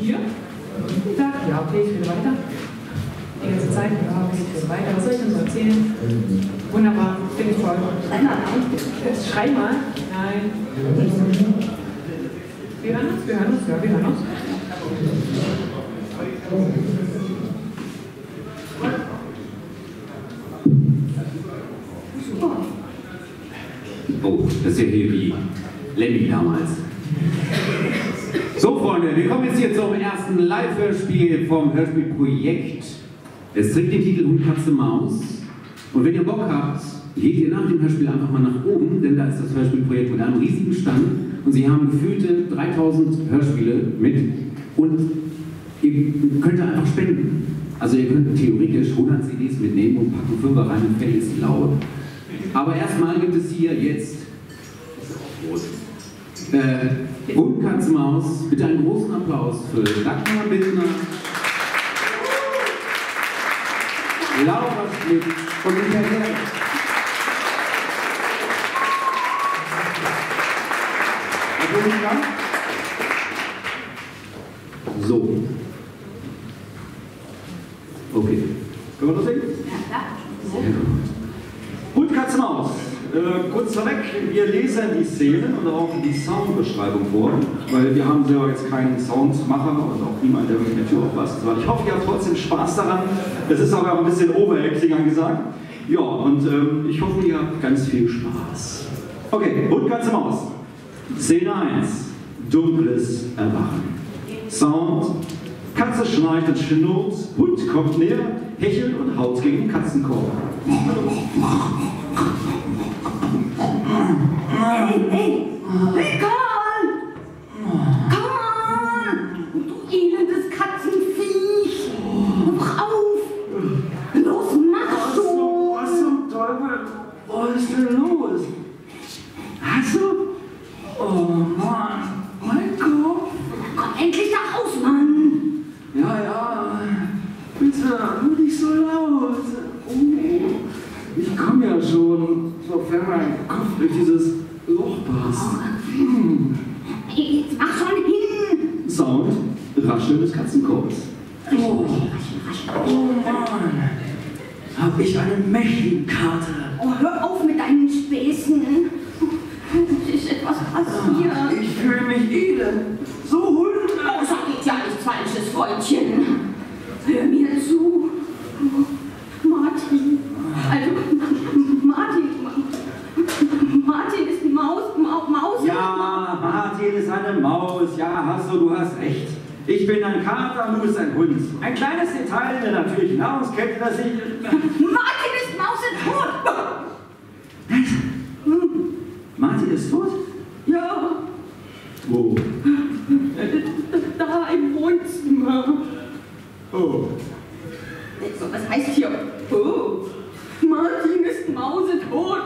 Hier? Guten Tag. Ja, okay, ich rede weiter. Die ganze Zeit, ja, okay, ich rede weiter. Was soll ich denn so erzählen? Wunderbar, finde ich toll. Nein, schrei mal. Nein. Wir hören uns, wir hören uns, ja, wir hören uns. Oh, das ist ja hier wie Lemmy damals. So, Freunde, wir kommen jetzt hier zum ersten Live-Hörspiel vom Hörspielprojekt. Es trägt den Titel Hund, Katze, Maus. Und wenn ihr Bock habt, geht ihr nach dem Hörspiel einfach mal nach oben, denn da ist das Hörspielprojekt mit einem riesigen Stand und sie haben gefühlte 3000 Hörspiele mit und ihr könnt einfach spenden. Also ihr könnt theoretisch 100 CDs mitnehmen und packen 5 rein und fertig ist laut. Aber erstmal gibt es hier jetzt äh, Hund, Katze, Maus. Bitte einen großen Applaus für Dagmar Bittner, Laura Schmidt und Michael Herr. So. Okay. Können wir loslegen? Sehr gut. Hund, Katze, Maus. Äh, kurz vorweg, wir lesen die Szenen und auch die Soundbeschreibung vor, weil wir haben selber jetzt keinen Soundmacher und auch niemand, der wirklich eine Tür aufpasst. Ich hoffe, ihr habt trotzdem Spaß daran. Es ist aber auch ein bisschen Overacting angesagt. Ja, und ähm, ich hoffe, ihr habt ganz viel Spaß. Okay, Hund, Katze, Maus. Szene 1. Dunkles Erwachen. Sound. Katze schnarcht und schnurrt. Hund kommt näher, hechelt und haut gegen den Katzenkorb. Hey, hey, hey, Karl! Karl! Du elendes Katzenviech! Wach auf! Los, mach schon! Was zum Teufel? Was ist denn los? Hast du? Oh Mann, mein Kopf. Komm endlich nach Haus, Mann! Ja, ja, bitte, nur nicht so laut. Oh, ich komme ja schon, sofern mein Kopf durch dieses Loch passt. Hm. Hey, Jetzt mach schon hin! Sound, Rascheln des Katzenkorbs. Oh, oh Mann, hab ich eine Mächtigkarte. Oh, hör auf mit deinen Späßen! Es ist etwas passiert. Ich fühle mich elend. So Oh, hunde. sag jetzt ja nichts Falsches, Freundchen. Hör mir zu. Martin. Also, Martin. Martin ist Maus. Ma Maus. Ja, Martin ist eine Maus. Ja, hast du, du hast recht. Ich bin ein Kater, du bist ein Hund. Ein kleines Detail in der natürlichen Nahrungskette, das ich... Martin ist Maus und tot. Martin ist tot? Ja, Wo? da im Wohnzimmer. Oh. So, was heißt hier? Oh, Martin ist mausetot.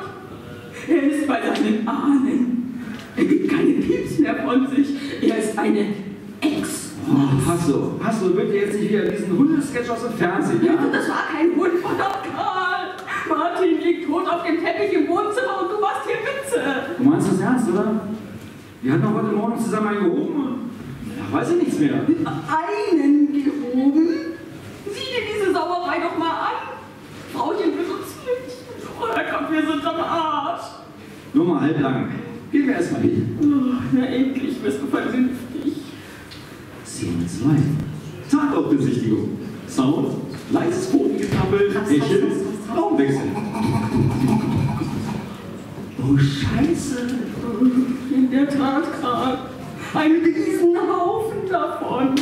Er ist bei seinen Ahnen. Er gibt keine Pieps mehr von sich. Er ist eine Ex. Oh, Hasso, Hasso, bitte jetzt nicht wieder diesen Hundesketch aus dem Fernsehen, ja? Das war kein Hund, verdammt, Karl. Martin liegt tot auf dem Teppich im Wohnzimmer und du machst hier Witze. Du meinst das ernst, oder? Wir hatten doch heute Morgen zusammen einen gehoben und... Ja, weiß ich nichts mehr. Einen gehoben? Sieh dir diese Sauerei doch mal an. Frauchen benutzt mich. Oh, da kommt mir so am Arsch. Halblang. Gehen wir erstmal hin. Oh, na endlich wirst du vernünftig. Szene 2. Tatortbesichtigung. Sound, leises Bodengetappel, Hecheln, Raumwechsel. Oh, Scheiße. In der Tat, Karl. Ein Riesenhaufen davon.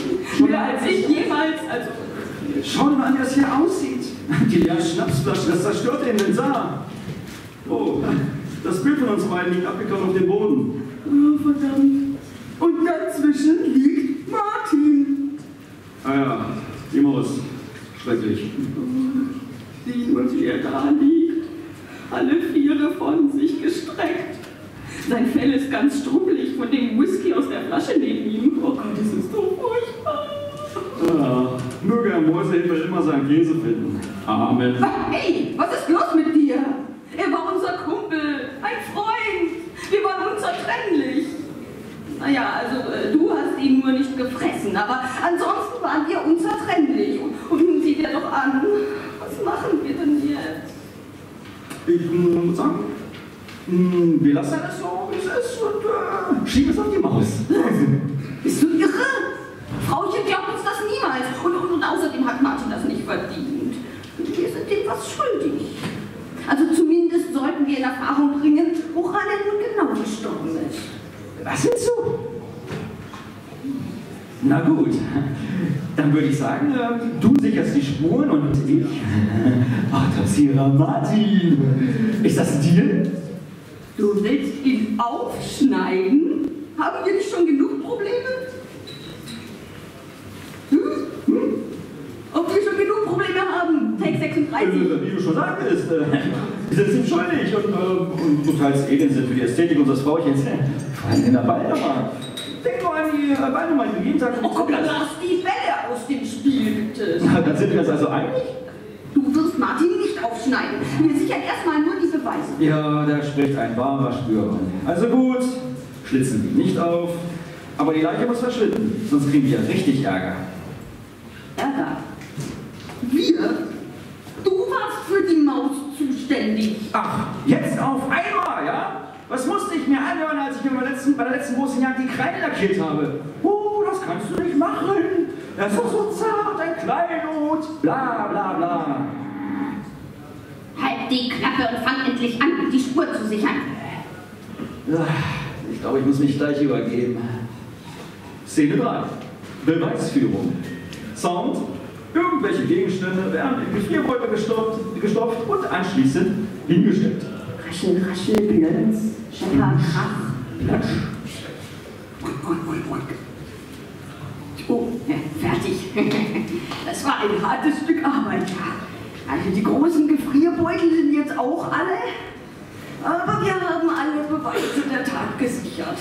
Mehr als ich jemals, also Schau dir mal an, wie das hier aussieht. Die leere Schnapsflasche, das zerstörte Inventar. Oh, das Bild von uns beiden liegt abgekaut auf dem Boden. Oh, verdammt. Und dazwischen liegt Martin. Ah ja, die Maus. Schrecklich. Sieh nur, wie er da liegt. Alle Viere von sich gestreckt. Sein Fell ist ganz strubbelig von dem Whisky aus der Flasche neben ihm. Oh Gott, es ist so furchtbar. Ah, möge er Mäusehimmel immer seinen Käse finden. Amen. Hey, was ist los mit dir? Er war unser Kumpel, ein Freund. Wir waren unzertrennlich. Naja, also äh, du hast ihn nur nicht gefressen. vergessen. Aber ansonsten waren wir unzertrennlich. Und, und nun sieht er doch an. Was machen wir denn jetzt? Ich muss sagen, hm, wir lassen es so, wie es ist und äh, schieben es auf die Maus. Bist du irre? Frauchen glaubt uns das niemals. Und, und, und außerdem hat Martin das nicht verdient. Wir sind ihm was schuldig. Also zumindest sollten wir in Erfahrung bringen, woran er nun genau gestorben ist. Was willst du? Na gut, dann würde ich sagen, äh, du sicherst die Spuren und ich adressiere Martin. Ist das ein Deal? Du willst ihn aufschneiden? Haben wir nicht schon genug Probleme? Hm? Hm? Ob wir schon genug Probleme haben? Take 36. Äh, wie du schon sagtest, äh, wir sind ihm schuldig und, äh, und eh den Sinn für die Ästhetik unseres Frauchens. Vor allem in der Ballnummer. Denk nur an die äh, die jeden Tag... Oh komm, dann lass die Bälle aus dem Spiel, bitte. Na, dann sind wir uns also einig? Du wirst Martin nicht aufschneiden. Wir sichern erstmal nur die Beweise. Ja, da spricht ein wahrer Spürmann. Also gut, schlitzen wir nicht auf, aber die Leiche muss verschwinden, sonst kriegen wir richtig. Ärger. Wir? Du warst für die Maus zuständig. Ach, jetzt auf einmal, ja? Was musste ich mir anhören, als ich mir bei der letzten, bei der letzten großen Jagd die Kreide lackiert habe? Oh, das kannst du nicht machen. Er ist doch so zart, ein Kleinod, bla bla bla. Halt die Klappe und fang endlich an, die Spur zu sichern. Ich glaube, ich muss mich gleich übergeben. Szene 3. Beweisführung. Sound. Irgendwelche Gegenstände werden in Gefrierbeutel gestopft, gestopft und anschließend hingestellt. Raschel, raschel, Blöns, Schepper, Krach, Plötsch. Oh, ja, fertig. Das war ein hartes Stück Arbeit, ja. Also die großen Gefrierbeutel sind jetzt auch alle. Aber wir haben alle Beweise der Tat gesichert.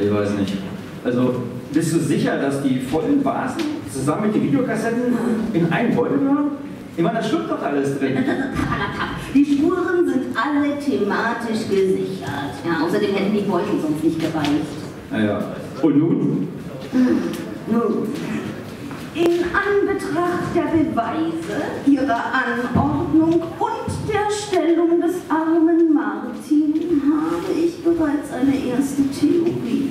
Ich weiß nicht. Also, bist du sicher, dass die vollen Basen zusammen mit den Videokassetten in einen Beutel gehören? Ich meine, da stimmt doch alles drin. Die Spuren sind alle thematisch gesichert. Ja, außerdem hätten die Beutel sonst nicht gereicht. Naja. Und nun? Nun, in Anbetracht der Beweise, ihrer Anordnung und der Stellung des armen Martin habe ich bereits eine erste Theorie.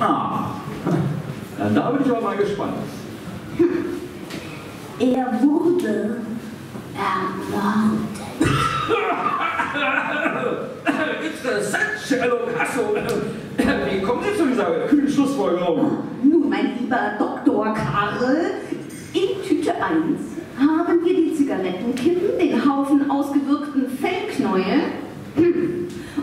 Ah. Ja, da bin ich aber mal gespannt. Er wurde ermordet. Interessant, Hasso. Wie kommen Sie zu dieser kühlen Schlussfolgerung? Nun, mein lieber Dr. Karl, in Tüte 1 haben wir die Zigarettenkippen, den Haufen ausgewirkten Fellknäuel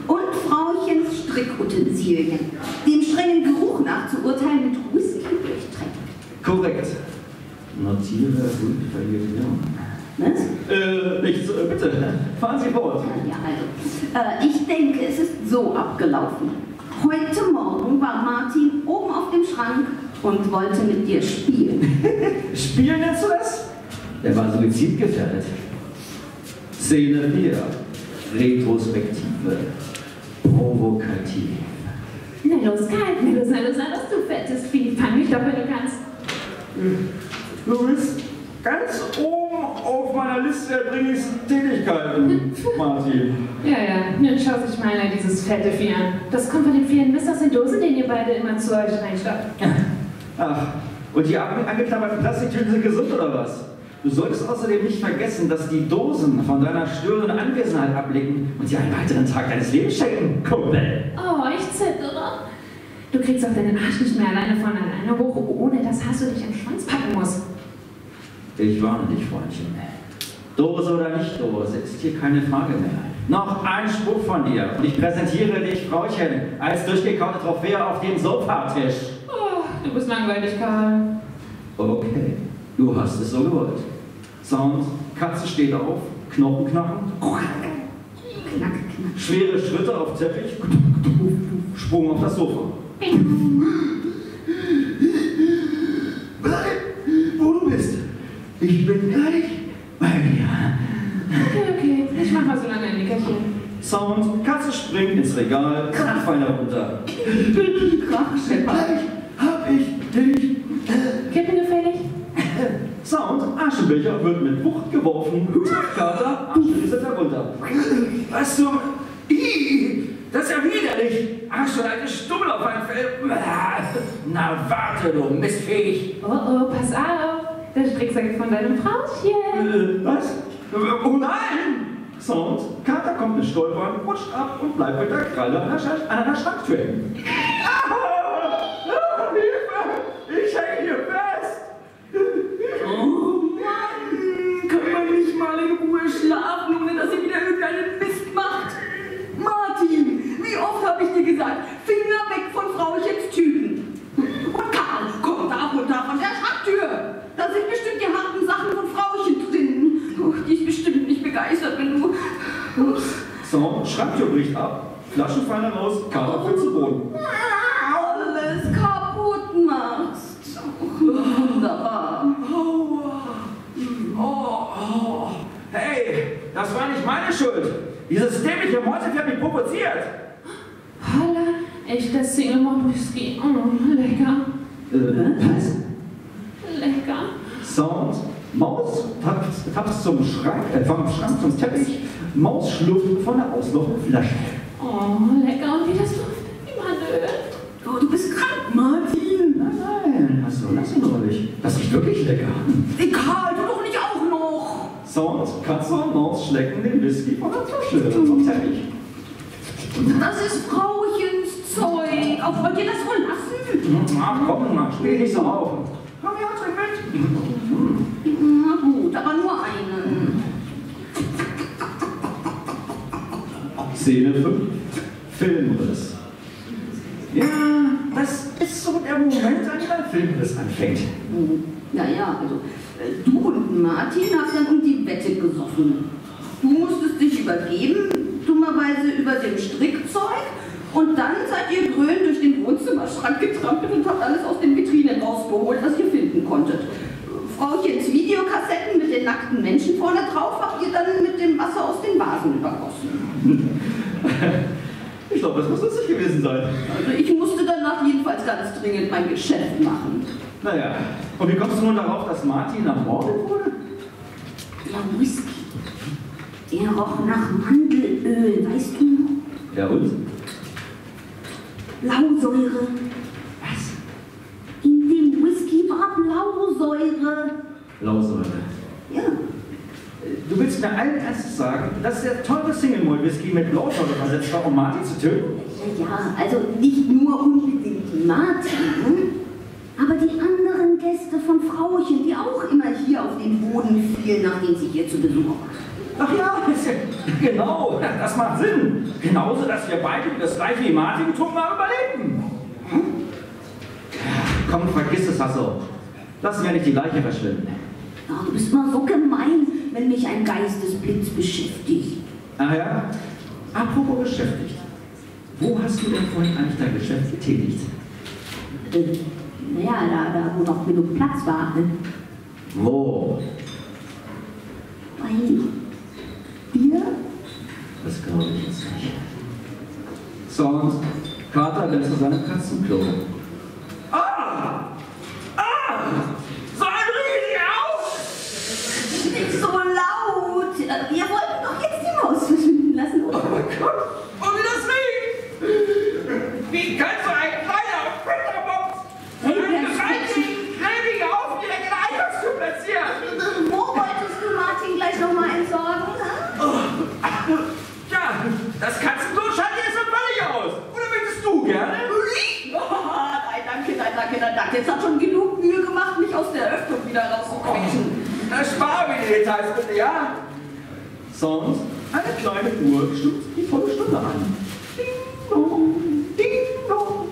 und Frauchens Strickutensilien, dem strengen Geruch nach zu urteilen mit Whisky durchtränkt. Korrekt. Notiere und verlieren. Was? Äh, nichts, äh, bitte. Fahren Sie fort. Ja, also, äh, ich denke, es ist so abgelaufen. Heute Morgen war Martin oben auf dem Schrank und wollte mit dir spielen. Spielen nennst du das? Der war suizidgefährdet. Szene 4. Retrospektive. Provokativ. Na los, kalt, na los, na los, na los, du fettes Vieh. Fang mich doch, wenn du kannst. Du bist ganz oben auf meiner Liste der dringlichsten Tätigkeiten, Martin. Ja, ja, nun schau sich mal an dieses fette Vieh an. Das kommt von den vielen Mist aus den Dosen, den ihr beide immer zu euch reinstopft. Ach, und die ange- angeklammerten Plastiktüten sind gesund oder was? Du solltest außerdem nicht vergessen, dass die Dosen von deiner störenden Anwesenheit abblicken und dir einen weiteren Tag deines Lebens schenken, Kumpel. Oh, ich zittere. Du kriegst auch deinen Arsch nicht mehr alleine von alleine hoch, ohne dass Hasso dich am Schwanz packen muss. Ich warne dich, Freundchen. Dose oder nicht Dose ist hier keine Frage mehr. Noch ein Spruch von dir und ich präsentiere dich, Frauchen, als durchgekaute Trophäe auf dem Sofatisch. Oh, du bist langweilig, Karl. Okay, du hast es so gewollt. Sound, Katze steht auf, Knochen knacken, Knack, knack. schwere Schritte auf Teppich, Sprung auf das Sofa. Ich bin gleich bei mir. Okay, okay. Ich mach mal so lange ein Nickerchen. Sound, Katze springt ins Regal, Krachfall runter. Krachschepper. Gleich hab ich dich. Kippen gefällig. Sound, Aschenbecher wird mit Wucht geworfen. Kater, Aschenbecher herunter. Was zum... Das ist ja widerlich. Ach, schon eine Stummel auf ein Fell. Na, warte, du Mistviech. Oh, oh, pass auf. Der Stricksack von deinem Frauchen. Äh, was? Oh nein! Sound, Kater kommt ins Stolpern, rutscht ab und bleibt mit der Kralle an der, Sch an einer Schranktür hängen. Ah! Ah, Hilfe! Ich hänge hier fest! Oh Mann, kann man nicht mal in Ruhe schlafen, ohne dass ihr wieder irgendeinen Mist macht? Martin, wie oft habe ich dir gesagt, Finger weg von Frauchens Tüten. Und Karl, komm da runter von der Schranktür. Da sind bestimmt die harten Sachen von Frauchen drin. Oh, die ist bestimmt nicht begeistert, wenn du... Sound, Schranktür bricht ab, Flaschen fallen raus, fällt zu Boden. alles kaputt machst. Wunderbar. Oh, oh. Hey, das war nicht meine Schuld. Dieses dämliche Mäuse hat mich provoziert. Holla, echter Single Malt Whisky. Oh, lecker. Äh, was? Lecker. Sound, Maus tappt, tappt zum Schrank, äh, vom Schrank zum Teppich, Maus schlürft von der auslaufenden Flasche. Oh, lecker. Und wie das duftet. Wie Mandeln. Oh, du bist krank, Martin. Nein, nein, hast du, lass ihn ruhig. Das riecht wirklich lecker. Egal, du doch nicht auch noch. Sound, Katze und Maus schlecken den Whisky von der Flasche vom Teppich. Das ist Frauchens Zeug. Auch wollt ihr das wohl lassen? Ach komm, Mann, spiel nicht so auf. Szene 5. Filmriss. Ja, das ist so der Moment, an dem Filmriss anfängt. Naja, also äh, du und Martin habt dann um die Wette gesoffen. Du musstest dich übergeben, dummerweise über dem Strickzeug. Und dann seid ihr grün durch den Wohnzimmerschrank getrampelt und habt alles aus den Vitrinen rausgeholt, was ihr finden konntet. Frauchens Videokassetten mit den nackten Menschen vorne drauf habt ihr dann mit dem Wasser aus den Vasen übergossen. Ich glaube, das muss lustig gewesen sein. Also ich musste danach jedenfalls ganz dringend mein Geschäft machen. Naja, und wie kommst du nun darauf, dass Martin ermordet wurde? Der Whisky. Er roch nach Mandelöl, weißt du noch? Ja und? Blausäure. Was? In dem Whisky war Blausäure. Blausäure. Ja. Willst mir allen Ernstes sagen, dass der teure Single Malt Whisky mit Blausäure versetzt war, um Martin zu töten? Ja, also nicht nur unbedingt Martin, aber die anderen Gäste von Frauchen, die auch immer hier auf den Boden fielen, nachdem sie hier zu Besuch waren. Ach ja, genau, das macht Sinn. Genauso, dass wir beide das gleiche wie Martin getrunken haben, überleben. Hm? Komm, vergiss es, Hasso. Lassen wir nicht die Leiche verschwinden. Ach, du bist mal so gemein, wenn mich ein Geistesblitz beschäftigt. Ach ja, apropos beschäftigt. Wo hast du denn vorhin eigentlich dein Geschäft getätigt? Äh, naja, da, da wo noch genug Platz war. Ne? Wo? Bei dir? Das glaube ich jetzt nicht. Sound, Kater rennt zu seinem Katzenklo. Ah! Ah! So ein riesiger Auf! Nicht so laut! Äh, Wir wollten doch jetzt die Maus verschwinden lassen, oder? Oh mein Gott! Und wie das riecht! Wie kann so ein kleiner Fetterbox Hey, einen wer reichen, cremigen Auf direkt in der Eingangstür platzieren? Wo wolltest du Martin gleich nochmal entsorgen? hä? Ja, das Katzenklo schaltet jetzt so völlig aus. Oder möchtest du gerne? Oh, nein, danke, nein, danke, nein, danke. Jetzt hat schon genug Mühe gemacht, mich aus der Öffnung wieder rauszuquetschen. Na, spar bitte, ja? Sound, eine kleine Uhr stimmt die volle Stunde an. Ding dong, ding dong.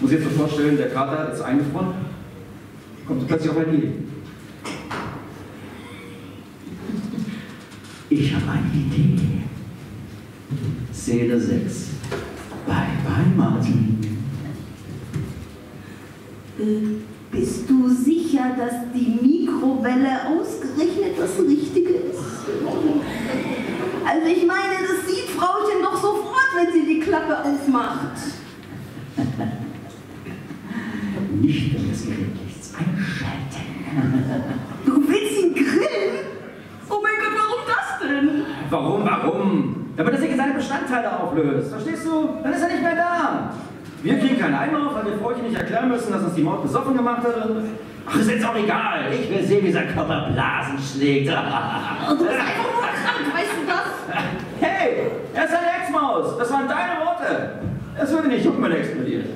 Muss jetzt so vorstellen, der Kater ist eingefroren, kommt plötzlich auf eine Idee. Ich habe eine Idee. Szene 6. sicher, dass die Mikrowelle ausgerechnet das Richtige ist? Also ich meine, das sieht Frauchen doch sofort, wenn sie die Klappe aufmacht. Nicht, wenn das Gerät nichts einschalten. Du willst ihn grillen? Oh mein Gott, warum das denn? Warum, warum? Damit er sich seine Bestandteile auflöst. Verstehst du? Dann ist er nicht mehr da. Wir kriegen keinen auf, weil wir Frauchen nicht erklären müssen, dass uns die Maut besoffen gemacht hat. Und Ach, ist jetzt auch egal. Ich will sehen, wie dieser Körper Blasen schlägt. Du bist einfach nur krank, weißt du das? Hey, er ist eine Ex-Maus. Das waren deine Worte. Es würde nicht jucken, wenn er explodiert.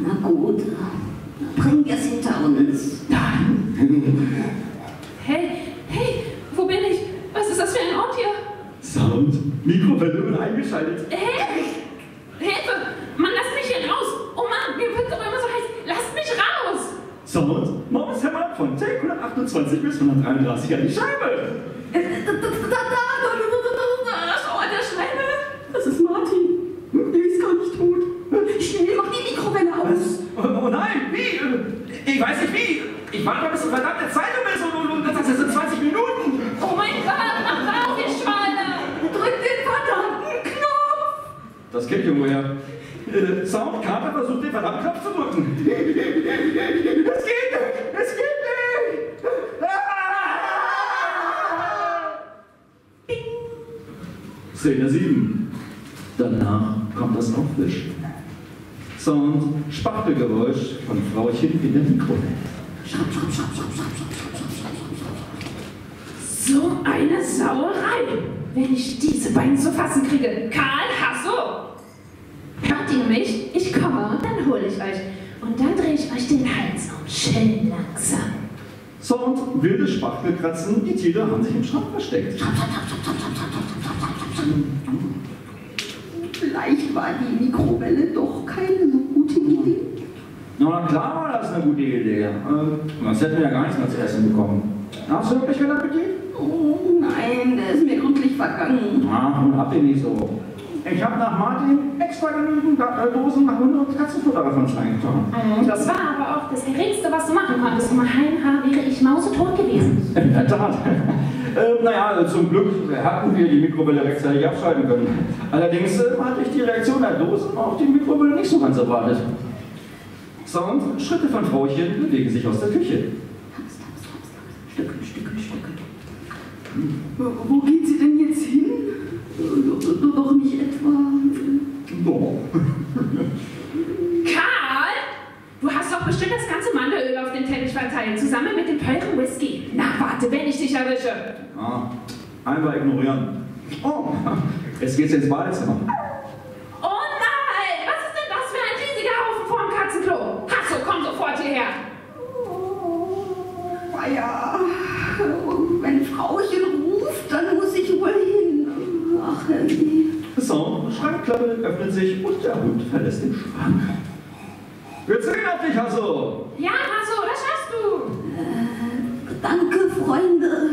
Na gut, bringen wir es hinter uns. Hey, hey, wo bin ich? Was ist das für ein Ort hier? Sound. Mikrowelle wird eingeschaltet. Hey! Hilfe! Mann, lasst mich hier raus! Oh Mann, mir wird doch immer so heiß! Lasst mich raus! Sound. Morgens Hammer von Take 128 bis 133 an die Scheibe. Da, da, da, da, da, da, schau an der Scheibe. Das ist Martin. Der ist gar nicht tot. Schnell, mach die Mikrowelle aus. Oh, oh nein, wie? Ich weiß nicht wie. Ich warte mal, bis die verdammte Zeitung ist und, und, das sind 20 Minuten. Oh mein Gott, mach auf, ihr Schweine! Drück den verdammten Knopf. Das kennt ihr woher. Äh, Sound, Carter versucht den verdammten Knopf zu drücken. Es geht nicht! Es geht nicht! Ah! Szene 7. Danach kommt das Aufwischen. Sound, Spachtelgeräusch von Frauchen in der Mikrowelle. So eine Sauerei! Wenn ich diese beiden zu fassen kriege. Karl Hasso! Hört ihr mich? Ich komme und dann hole ich euch. Und dann drehe ich euch den Hals um. Schön langsam. Sound, wilde Spachtelkratzen, die Tiere haben sich im Schrank versteckt. Vielleicht war die Mikrowelle doch keine so gute Idee. Na klar war das eine gute Idee. Äh, sonst hätten wir ja gar nichts mehr zu essen bekommen. Hast du wirklich keinen Appetit? Oh nein, der ist mir gründlich vergangen. Ach, nun habt ihr nicht so. Ich habe nach Martin extra genügend äh, Dosen nach Hunde- und Katzenfutter davon reingetan. Das war aber auch das Geringste, was du machen konntest. Um ein Haar wäre ich mausetot gewesen. In der Tat. Äh, naja, zum Glück hatten wir die Mikrowelle rechtzeitig abschalten können. Allerdings äh, hatte ich die Reaktion der Dosen auf die Mikrowelle nicht so ganz erwartet. Sound, Schritte von Frauchen bewegen sich aus der Küche. Stücke, Stücke, Stücke. Wo geht sie denn jetzt hin? Doch nicht etwa. Boah. Karl! Du hast doch bestimmt das ganze Mandelöl auf den Teppich verteilt, zusammen mit dem teuren Whisky. Na, warte, wenn ich dich erwische. Ah, einfach ignorieren. Oh, jetzt geht's ins Badezimmer. Oh nein! Was ist denn das für ein riesiger Haufen vorm Katzenklo? Hasso, komm sofort hierher! Ah ja, wenn Frauchen ruft, dann muss ich wohl hin. Ach, nee. So, Schrankklappe öffnet sich und der Hund verlässt den Schrank. Wir zählen auf dich, Hasso! Ja, Hasso, das schaffst du! Danke, Freunde.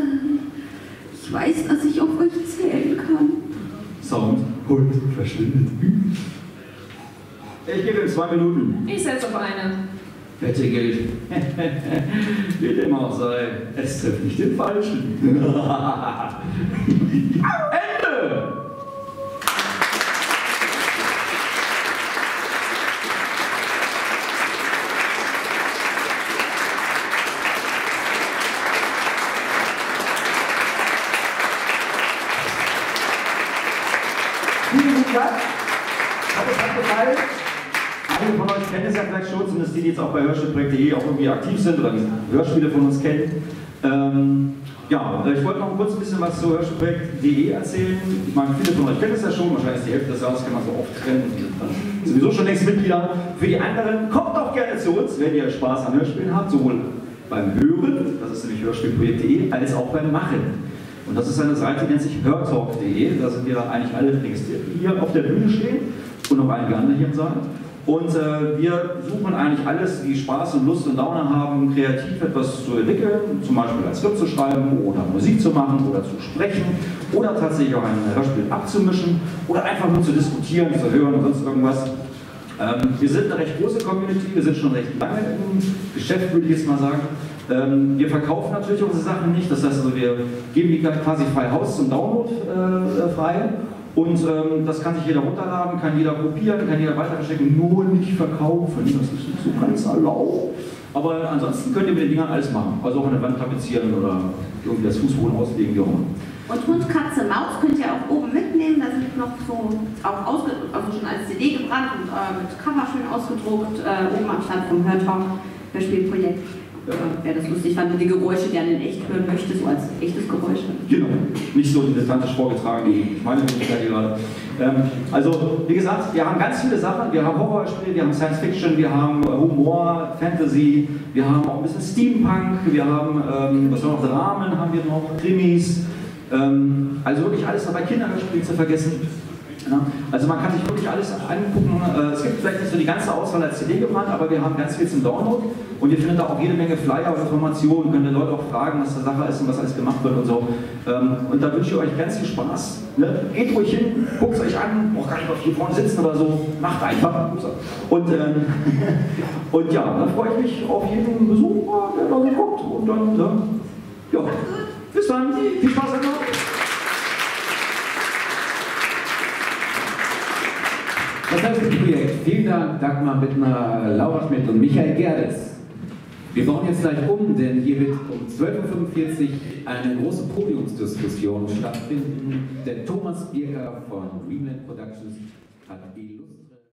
Ich weiß, dass ich auf euch zählen kann. Sound. Hund verschwindet. Ich gebe ihm zwei Minuten. Ich setze auf eine. Wette gilt. Wie dem auch sei. Es trifft nicht den Falschen. Ende! Vielen lieben Dank. Hat es euch gefallen? Einige von euch kennen es ja vielleicht schon, zumindest die, die jetzt auch bei hörspielprojekt.de auch irgendwie aktiv sind oder die Hörspiele von uns kennen. Ähm, ja, ich wollte noch kurz ein bisschen was zu hörspielprojekt.de erzählen. Ich meine, viele von euch kennen es ja schon, wahrscheinlich ist die Hälfte des Jahres kann man so oft trennen und dann sowieso schon längst Mitglieder. Für die anderen, kommt doch gerne zu uns, wenn ihr Spaß an Hörspielen habt, sowohl beim Hören, das ist nämlich hörspielprojekt.de, als auch beim Machen. Und das ist eine Seite, die nennt sich hörtalk.de. Da sind wir eigentlich alle registriert, hier auf der Bühne stehen und noch einige andere hier im Saal. Und äh, wir suchen eigentlich alles, die Spaß und Lust und Laune haben, kreativ etwas zu entwickeln, zum Beispiel ein Skript zu schreiben oder Musik zu machen oder zu sprechen oder tatsächlich auch ein Hörspiel abzumischen oder einfach nur zu diskutieren, zu hören und sonst irgendwas. Ähm, wir sind eine recht große Community, wir sind schon recht lange im Geschäft, würde ich jetzt mal sagen. Ähm, wir verkaufen natürlich unsere Sachen nicht, das heißt also, wir geben die quasi frei Haus zum Download äh, frei Und ähm, das kann sich jeder runterladen, kann jeder kopieren, kann jeder weiter verschicken, nur nicht verkaufen. Das ist nicht so ganz erlaubt. Aber ansonsten könnt ihr mit den Dingern alles machen. Also auch an der Wand tapezieren oder irgendwie das Fußboden auslegen, wie auch immer. Und Hund, Katze, Maus könnt ihr auch oben mitnehmen. Da sind noch so auch ausgedruckt, also schon als CD gebrannt und äh, mit Cover schön ausgedruckt, äh, oben am Stand vom Hörtalk, Hörspielprojekt. Äh, wer das lustig fand und die Geräusche gerne in echt hören möchte, so als echtes Geräusch. Genau, nicht so dilettantisch vorgetragen wie meine Möglichkeit gerade. Ähm, also, wie gesagt, wir haben ganz viele Sachen. Wir haben Horrorspiele, wir haben Science Fiction, wir haben Humor, Fantasy, wir haben auch ein bisschen Steampunk, wir haben, ähm, was wir noch, Dramen haben wir noch, Krimis. Ähm, also wirklich alles dabei, Kinderhörspiele zu vergessen. Ja, also man kann sich wirklich alles angucken. Äh, es gibt vielleicht nicht so die ganze Auswahl als CD gebrannt, aber wir haben ganz viel zum Download und ihr findet da auch jede Menge Flyer und Informationen, könnt ihr Leute auch fragen, was der Sache ist und was alles gemacht wird und so. Ähm, und da wünsche ich euch ganz viel Spaß. Ne? Geht ruhig hin, guckt es euch an, braucht gar nicht auf hier vorne sitzen oder so, macht einfach. Und, ähm, und ja, dann freue ich mich auf jeden Besucher, der da so kommt. Und dann, ne? ja, bis dann, viel Spaß noch. Das Projekt. Vielen Dank, Dagmar Bittner, Laura Schmidt und Michael Gerdes. Wir bauen jetzt gleich um, denn hier wird um 12.45 Uhr eine große Podiumsdiskussion stattfinden. Der Thomas Birker von Greenland Productions hat die.